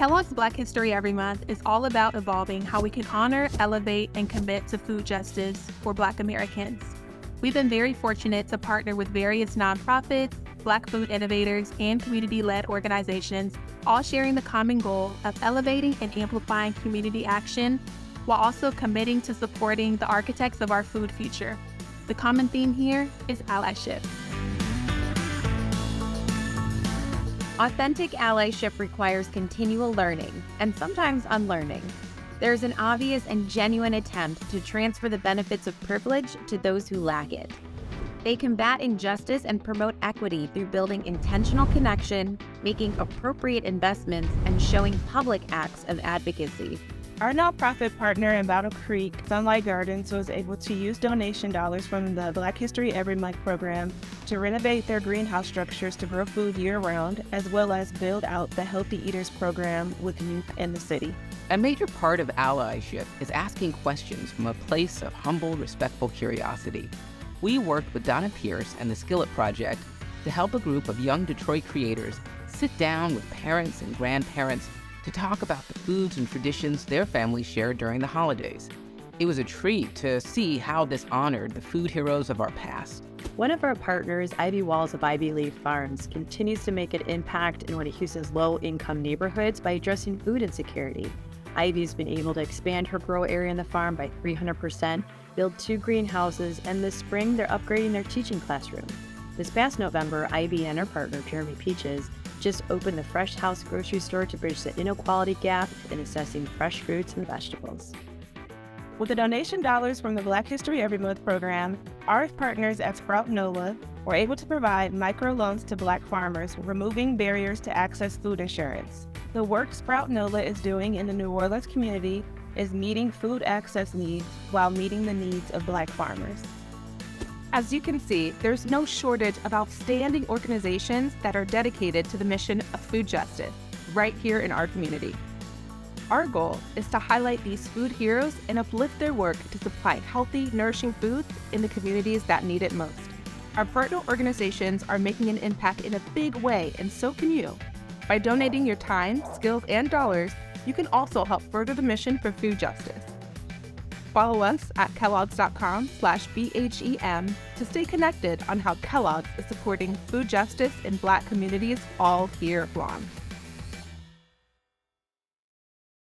Kellogg's Black History Every Month is all about evolving how we can honor, elevate, and commit to food justice for Black Americans. We've been very fortunate to partner with various nonprofits, Black food innovators, and community led organizations, all sharing the common goal of elevating and amplifying community action while also committing to supporting the architects of our food future. The common theme here is allyship. Authentic allyship requires continual learning and sometimes unlearning. There's an obvious and genuine attempt to transfer the benefits of privilege to those who lack it. They combat injustice and promote equity through building intentional connection, making appropriate investments, and showing public acts of advocacy. Our nonprofit partner in Battle Creek, Sunlight Gardens, was able to use donation dollars from the Black History Every Month program to renovate their greenhouse structures to grow food year round, as well as build out the Healthy Eaters program with youth in the city. A major part of allyship is asking questions from a place of humble, respectful curiosity. We worked with Donna Pierce and the Skillet Project to help a group of young Detroit creators sit down with parents and grandparents to talk about the foods and traditions their families share during the holidays. It was a treat to see how this honored the food heroes of our past. One of our partners, Ivy Walls of Ivy Leaf Farms, continues to make an impact in one of Houston's low income neighborhoods by addressing food insecurity. Ivy's been able to expand her grow area in the farm by 300%, build two greenhouses, and this spring they're upgrading their teaching classroom. This past November, Ivy and her partner, Jeremy Peaches, just opened the Fresh House grocery store to bridge the inequality gap in assessing fresh fruits and vegetables. With the donation dollars from the Black History Every Month program, our partners at Sprout NOLA were able to provide microloans to Black farmers, removing barriers to access food insurance. The work Sprout NOLA is doing in the New Orleans community is meeting food access needs while meeting the needs of Black farmers. As you can see, there's no shortage of outstanding organizations that are dedicated to the mission of food justice right here in our community. Our goal is to highlight these food heroes and uplift their work to supply healthy, nourishing foods in the communities that need it most. Our partner organizations are making an impact in a big way, and so can you. By donating your time, skills, and dollars, you can also help further the mission for food justice. Follow us at kellogg's.com slash BHEM to stay connected on how Kellogg's is supporting food justice in Black communities all year long.